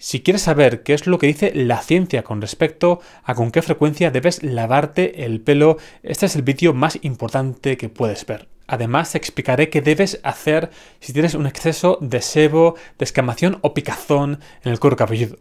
Si quieres saber qué es lo que dice la ciencia con respecto a con qué frecuencia debes lavarte el pelo, este es el vídeo más importante que puedes ver. Además, te explicaré qué debes hacer si tienes un exceso de sebo, descamación o picazón en el cuero cabelludo.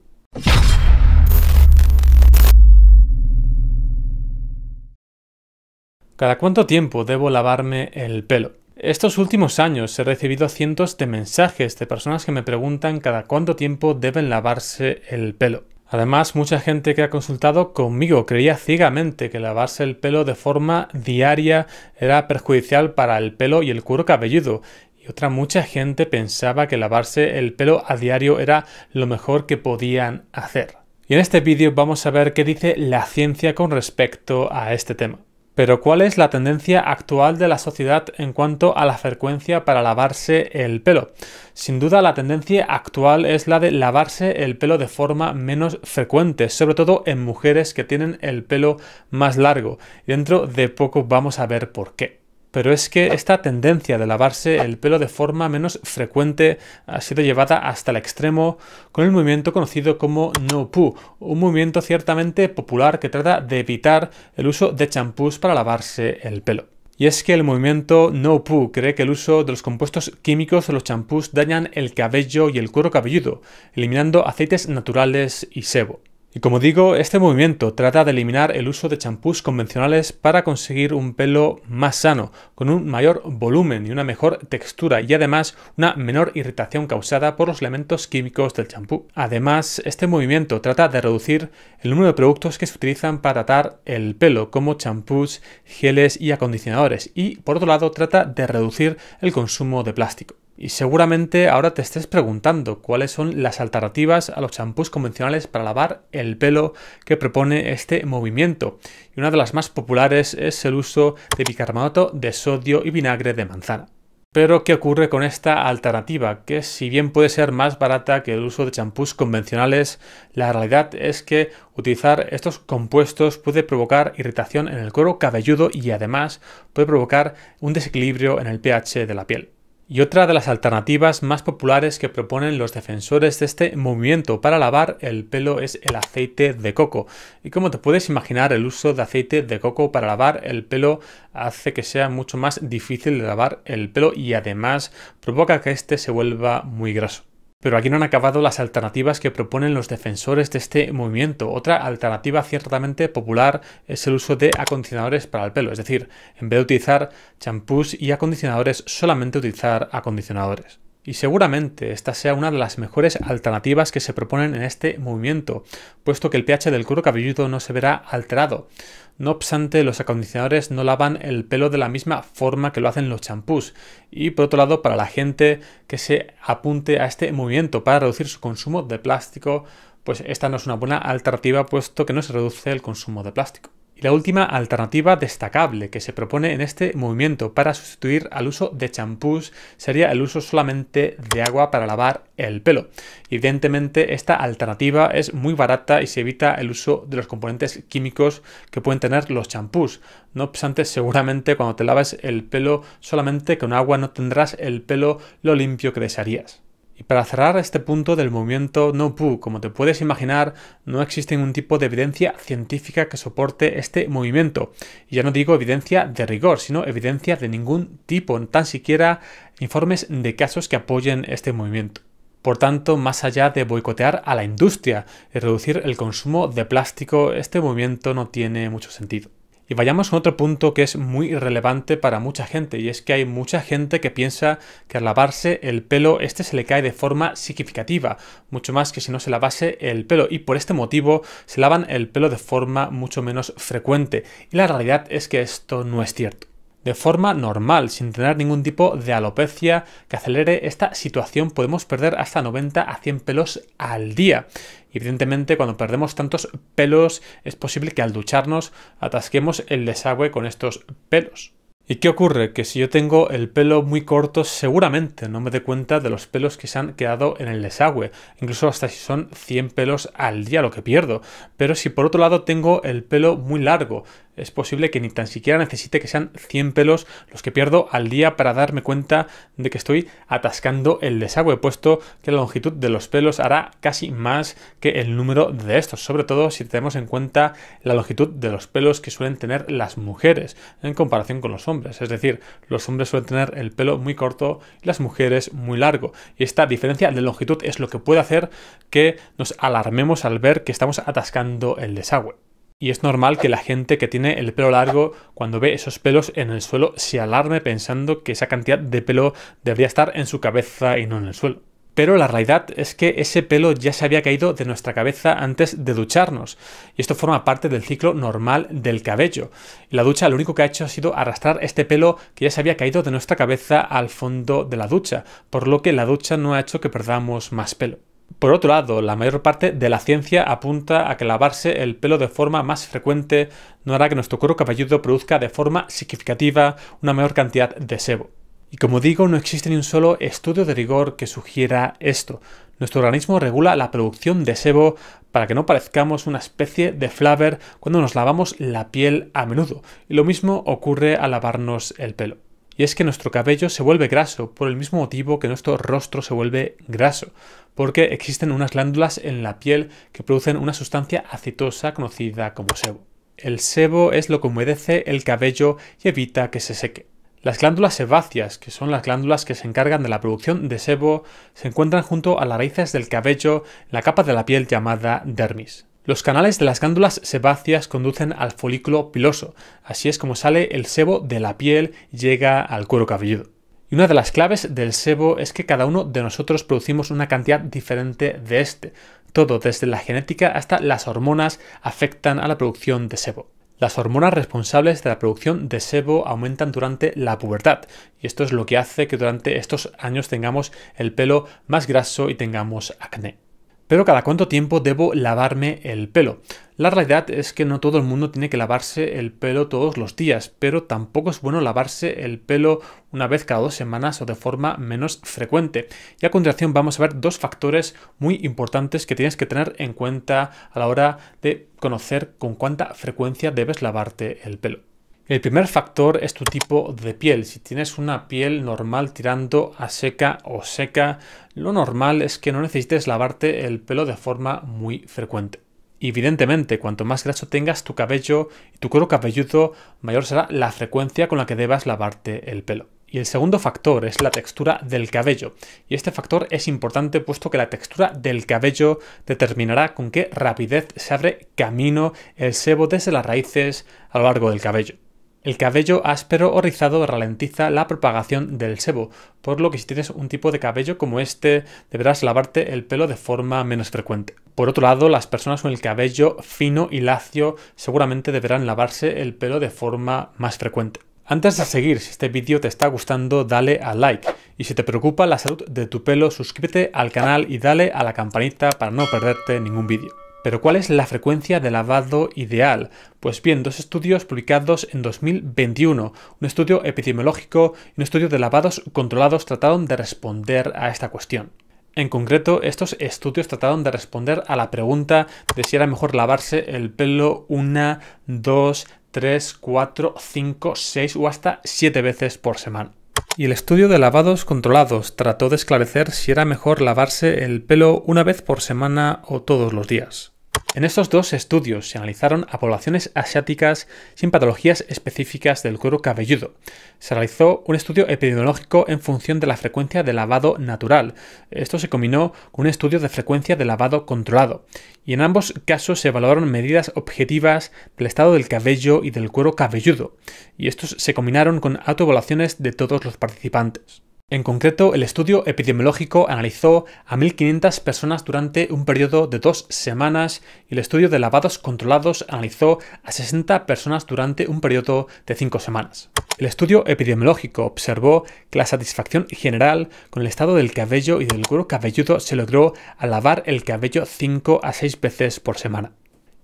¿Cada cuánto tiempo debo lavarme el pelo? Estos últimos años he recibido cientos de mensajes de personas que me preguntan cada cuánto tiempo deben lavarse el pelo. Además, mucha gente que ha consultado conmigo creía ciegamente que lavarse el pelo de forma diaria era perjudicial para el pelo y el cuero cabelludo, y otra mucha gente pensaba que lavarse el pelo a diario era lo mejor que podían hacer. Y en este vídeo vamos a ver qué dice la ciencia con respecto a este tema. Pero ¿cuál es la tendencia actual de la sociedad en cuanto a la frecuencia para lavarse el pelo? Sin duda la tendencia actual es la de lavarse el pelo de forma menos frecuente, sobre todo en mujeres que tienen el pelo más largo. Dentro de poco vamos a ver por qué pero es que esta tendencia de lavarse el pelo de forma menos frecuente ha sido llevada hasta el extremo con el movimiento conocido como No Poo, un movimiento ciertamente popular que trata de evitar el uso de champús para lavarse el pelo. Y es que el movimiento No Poo cree que el uso de los compuestos químicos de los champús dañan el cabello y el cuero cabelludo, eliminando aceites naturales y sebo. Y como digo, este movimiento trata de eliminar el uso de champús convencionales para conseguir un pelo más sano, con un mayor volumen y una mejor textura y además una menor irritación causada por los elementos químicos del champú. Además, este movimiento trata de reducir el número de productos que se utilizan para tratar el pelo, como champús, geles y acondicionadores, y por otro lado trata de reducir el consumo de plástico. Y seguramente ahora te estés preguntando cuáles son las alternativas a los champús convencionales para lavar el pelo que propone este movimiento. Y una de las más populares es el uso de bicarbonato de sodio y vinagre de manzana. Pero, ¿qué ocurre con esta alternativa? Que si bien puede ser más barata que el uso de champús convencionales, la realidad es que utilizar estos compuestos puede provocar irritación en el cuero cabelludo y además puede provocar un desequilibrio en el pH de la piel. Y otra de las alternativas más populares que proponen los defensores de este movimiento para lavar el pelo es el aceite de coco. Y como te puedes imaginar, el uso de aceite de coco para lavar el pelo hace que sea mucho más difícil de lavar el pelo y además provoca que este se vuelva muy graso. Pero aquí no han acabado las alternativas que proponen los defensores de este movimiento. Otra alternativa ciertamente popular es el uso de acondicionadores para el pelo, es decir, en vez de utilizar champús y acondicionadores, solamente utilizar acondicionadores. Y seguramente esta sea una de las mejores alternativas que se proponen en este movimiento, puesto que el pH del cuero cabelludo no se verá alterado. No obstante, los acondicionadores no lavan el pelo de la misma forma que lo hacen los champús. Y por otro lado, para la gente que se apunte a este movimiento para reducir su consumo de plástico, pues esta no es una buena alternativa puesto que no se reduce el consumo de plástico. Y la última alternativa destacable que se propone en este movimiento para sustituir al uso de champús sería el uso solamente de agua para lavar el pelo. Evidentemente esta alternativa es muy barata y se evita el uso de los componentes químicos que pueden tener los champús. No obstante, seguramente cuando te laves el pelo solamente con agua no tendrás el pelo lo limpio que desearías. Y para cerrar este punto del movimiento No Poo, como te puedes imaginar, no existe ningún tipo de evidencia científica que soporte este movimiento. Y ya no digo evidencia de rigor, sino evidencia de ningún tipo, tan siquiera informes de casos que apoyen este movimiento. Por tanto, más allá de boicotear a la industria y reducir el consumo de plástico, este movimiento no tiene mucho sentido. Y vayamos a otro punto que es muy relevante para mucha gente, y es que hay mucha gente que piensa que al lavarse el pelo este se le cae de forma significativa, mucho más que si no se lavase el pelo, y por este motivo se lavan el pelo de forma mucho menos frecuente. Y la realidad es que esto no es cierto de forma normal, sin tener ningún tipo de alopecia que acelere esta situación, podemos perder hasta 90 a 100 pelos al día. Evidentemente, cuando perdemos tantos pelos, es posible que al ducharnos atasquemos el desagüe con estos pelos. ¿Y qué ocurre? Que si yo tengo el pelo muy corto, seguramente no me dé cuenta de los pelos que se han quedado en el desagüe, incluso hasta si son 100 pelos al día lo que pierdo. Pero si por otro lado tengo el pelo muy largo, es posible que ni tan siquiera necesite que sean 100 pelos los que pierdo al día para darme cuenta de que estoy atascando el desagüe, puesto que la longitud de los pelos hará casi más que el número de estos, sobre todo si tenemos en cuenta la longitud de los pelos que suelen tener las mujeres en comparación con los hombres. Es decir, los hombres suelen tener el pelo muy corto y las mujeres muy largo. Y esta diferencia de longitud es lo que puede hacer que nos alarmemos al ver que estamos atascando el desagüe. Y es normal que la gente que tiene el pelo largo, cuando ve esos pelos en el suelo, se alarme pensando que esa cantidad de pelo debería estar en su cabeza y no en el suelo. Pero la realidad es que ese pelo ya se había caído de nuestra cabeza antes de ducharnos. Y esto forma parte del ciclo normal del cabello. La ducha lo único que ha hecho ha sido arrastrar este pelo que ya se había caído de nuestra cabeza al fondo de la ducha. Por lo que la ducha no ha hecho que perdamos más pelo. Por otro lado, la mayor parte de la ciencia apunta a que lavarse el pelo de forma más frecuente no hará que nuestro cuero cabelludo produzca de forma significativa una mayor cantidad de sebo. Y como digo, no existe ni un solo estudio de rigor que sugiera esto. Nuestro organismo regula la producción de sebo para que no parezcamos una especie de flaver cuando nos lavamos la piel a menudo. Y lo mismo ocurre al lavarnos el pelo. Y es que nuestro cabello se vuelve graso por el mismo motivo que nuestro rostro se vuelve graso, porque existen unas glándulas en la piel que producen una sustancia aceitosa conocida como sebo. El sebo es lo que humedece el cabello y evita que se seque. Las glándulas sebáceas, que son las glándulas que se encargan de la producción de sebo, se encuentran junto a las raíces del cabello en la capa de la piel llamada dermis. Los canales de las glándulas sebáceas conducen al folículo piloso, así es como sale el sebo de la piel y llega al cuero cabelludo. Y una de las claves del sebo es que cada uno de nosotros producimos una cantidad diferente de este. Todo, desde la genética hasta las hormonas, afectan a la producción de sebo. Las hormonas responsables de la producción de sebo aumentan durante la pubertad y esto es lo que hace que durante estos años tengamos el pelo más graso y tengamos acné. Pero cada cuánto tiempo debo lavarme el pelo. La realidad es que no todo el mundo tiene que lavarse el pelo todos los días, pero tampoco es bueno lavarse el pelo una vez cada dos semanas o de forma menos frecuente. Y a continuación vamos a ver dos factores muy importantes que tienes que tener en cuenta a la hora de conocer con cuánta frecuencia debes lavarte el pelo. El primer factor es tu tipo de piel. Si tienes una piel normal tirando a seca o seca, lo normal es que no necesites lavarte el pelo de forma muy frecuente. Evidentemente, cuanto más graso tengas tu cabello y tu cuero cabelludo, mayor será la frecuencia con la que debas lavarte el pelo. Y el segundo factor es la textura del cabello. Y este factor es importante puesto que la textura del cabello determinará con qué rapidez se abre camino el sebo desde las raíces a lo largo del cabello. El cabello áspero o rizado ralentiza la propagación del sebo, por lo que si tienes un tipo de cabello como este, deberás lavarte el pelo de forma menos frecuente. Por otro lado, las personas con el cabello fino y lacio seguramente deberán lavarse el pelo de forma más frecuente. Antes de seguir, si este vídeo te está gustando, dale a like. Y si te preocupa la salud de tu pelo, suscríbete al canal y dale a la campanita para no perderte ningún vídeo. Pero ¿cuál es la frecuencia de lavado ideal? Pues bien, dos estudios publicados en 2021, un estudio epidemiológico y un estudio de lavados controlados trataron de responder a esta cuestión. En concreto, estos estudios trataron de responder a la pregunta de si era mejor lavarse el pelo una, dos, tres, cuatro, cinco, seis o hasta siete veces por semana. Y el estudio de lavados controlados trató de esclarecer si era mejor lavarse el pelo una vez por semana o todos los días. En estos dos estudios se analizaron a poblaciones asiáticas sin patologías específicas del cuero cabelludo. Se realizó un estudio epidemiológico en función de la frecuencia de lavado natural. Esto se combinó con un estudio de frecuencia de lavado controlado. Y en ambos casos se evaluaron medidas objetivas del estado del cabello y del cuero cabelludo. Y estos se combinaron con autoevaluaciones de todos los participantes. En concreto, el estudio epidemiológico analizó a 1.500 personas durante un periodo de dos semanas y el estudio de lavados controlados analizó a 60 personas durante un periodo de cinco semanas. El estudio epidemiológico observó que la satisfacción general con el estado del cabello y del cuero cabelludo se logró al lavar el cabello 5 a 6 veces por semana.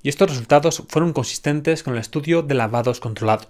Y estos resultados fueron consistentes con el estudio de lavados controlados.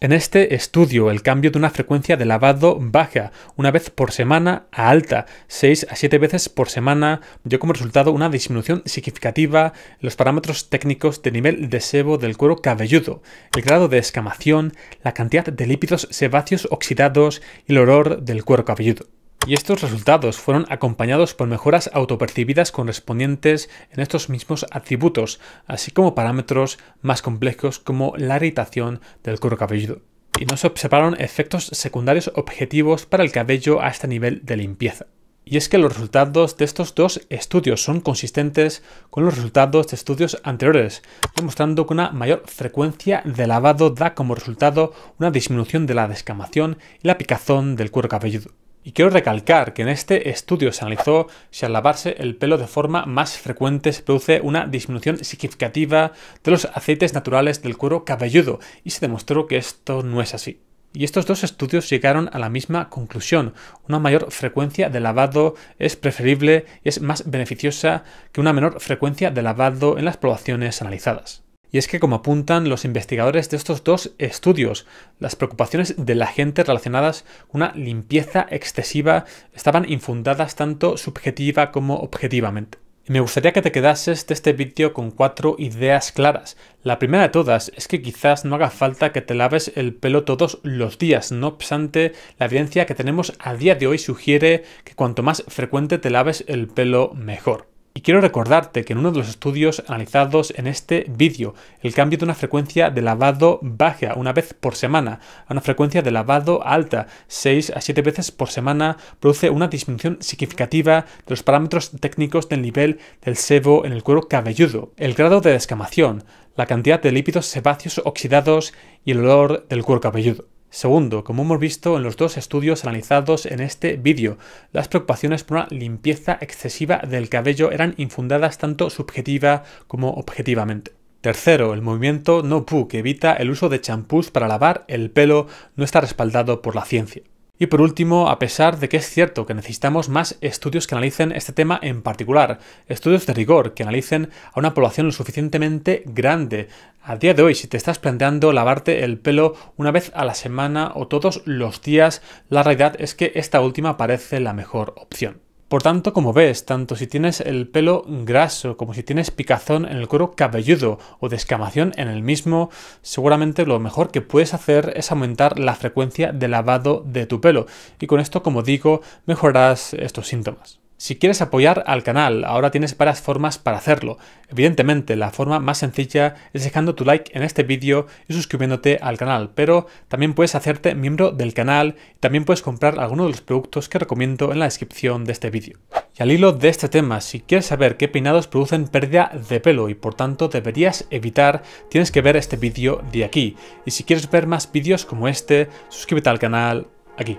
En este estudio, el cambio de una frecuencia de lavado baja una vez por semana a alta, 6 a 7 veces por semana, dio como resultado una disminución significativa en los parámetros técnicos de nivel de sebo del cuero cabelludo, el grado de escamación, la cantidad de lípidos sebáceos oxidados y el olor del cuero cabelludo. Y estos resultados fueron acompañados por mejoras autopercibidas correspondientes en estos mismos atributos, así como parámetros más complejos como la irritación del cuero cabelludo. Y no se observaron efectos secundarios objetivos para el cabello a este nivel de limpieza. Y es que los resultados de estos dos estudios son consistentes con los resultados de estudios anteriores, demostrando que una mayor frecuencia de lavado da como resultado una disminución de la descamación y la picazón del cuero cabelludo. Y quiero recalcar que en este estudio se analizó si al lavarse el pelo de forma más frecuente se produce una disminución significativa de los aceites naturales del cuero cabelludo y se demostró que esto no es así. Y estos dos estudios llegaron a la misma conclusión. Una mayor frecuencia de lavado es preferible y es más beneficiosa que una menor frecuencia de lavado en las poblaciones analizadas. Y es que, como apuntan los investigadores de estos dos estudios, las preocupaciones de la gente relacionadas con una limpieza excesiva estaban infundadas tanto subjetiva como objetivamente. Me gustaría que te quedases de este vídeo con cuatro ideas claras. La primera de todas es que quizás no haga falta que te laves el pelo todos los días, no obstante, la evidencia que tenemos a día de hoy sugiere que cuanto más frecuente te laves el pelo, mejor. Y quiero recordarte que en uno de los estudios analizados en este vídeo, el cambio de una frecuencia de lavado baja una vez por semana a una frecuencia de lavado alta 6 a 7 veces por semana produce una disminución significativa de los parámetros técnicos del nivel del sebo en el cuero cabelludo, el grado de descamación, la cantidad de lípidos sebáceos oxidados y el olor del cuero cabelludo. Segundo, como hemos visto en los dos estudios analizados en este vídeo, las preocupaciones por una limpieza excesiva del cabello eran infundadas tanto subjetiva como objetivamente. Tercero, el movimiento no pu que evita el uso de champús para lavar el pelo no está respaldado por la ciencia. Y por último, a pesar de que es cierto que necesitamos más estudios que analicen este tema en particular, estudios de rigor que analicen a una población lo suficientemente grande, a día de hoy, si te estás planteando lavarte el pelo una vez a la semana o todos los días, la realidad es que esta última parece la mejor opción. Por tanto, como ves, tanto si tienes el pelo graso como si tienes picazón en el cuero cabelludo o descamación en el mismo, seguramente lo mejor que puedes hacer es aumentar la frecuencia de lavado de tu pelo y con esto, como digo, mejorarás estos síntomas. Si quieres apoyar al canal, ahora tienes varias formas para hacerlo. Evidentemente, la forma más sencilla es dejando tu like en este vídeo y suscribiéndote al canal, pero también puedes hacerte miembro del canal y también puedes comprar algunos de los productos que recomiendo en la descripción de este vídeo. Y al hilo de este tema, si quieres saber qué peinados producen pérdida de pelo y por tanto deberías evitar, tienes que ver este vídeo de aquí. Y si quieres ver más vídeos como este, suscríbete al canal aquí.